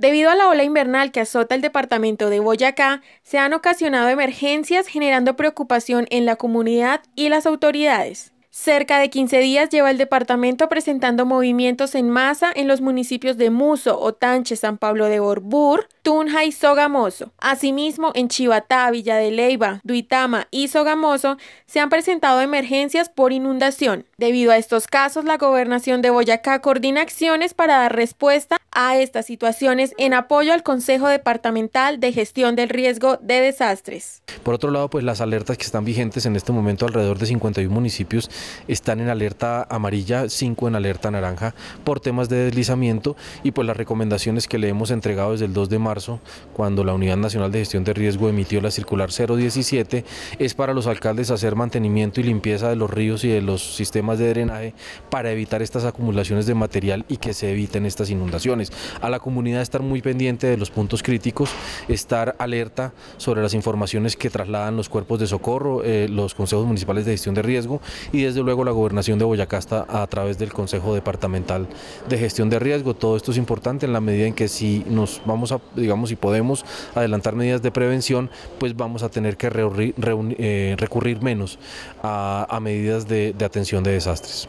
Debido a la ola invernal que azota el departamento de Boyacá, se han ocasionado emergencias generando preocupación en la comunidad y las autoridades. Cerca de 15 días lleva el departamento presentando movimientos en masa en los municipios de Muso, Otanche, San Pablo de Borbur, Tunja y Sogamoso. Asimismo, en Chivatá, Villa de Leiva, Duitama y Sogamoso se han presentado emergencias por inundación. Debido a estos casos, la gobernación de Boyacá coordina acciones para dar respuesta a estas situaciones en apoyo al Consejo Departamental de Gestión del Riesgo de Desastres. Por otro lado, pues las alertas que están vigentes en este momento alrededor de 51 municipios están en alerta amarilla, 5 en alerta naranja por temas de deslizamiento y pues las recomendaciones que le hemos entregado desde el 2 de marzo, cuando la Unidad Nacional de Gestión de Riesgo emitió la circular 017, es para los alcaldes hacer mantenimiento y limpieza de los ríos y de los sistemas de drenaje para evitar estas acumulaciones de material y que se eviten estas inundaciones. A la comunidad estar muy pendiente de los puntos críticos, estar alerta sobre las informaciones que trasladan los cuerpos de socorro, eh, los consejos municipales de gestión de riesgo y desde luego la gobernación de Boyacá está a través del Consejo Departamental de Gestión de Riesgo. Todo esto es importante en la medida en que si nos vamos a, digamos, si podemos adelantar medidas de prevención, pues vamos a tener que eh, recurrir menos a, medidas de atención de desastres.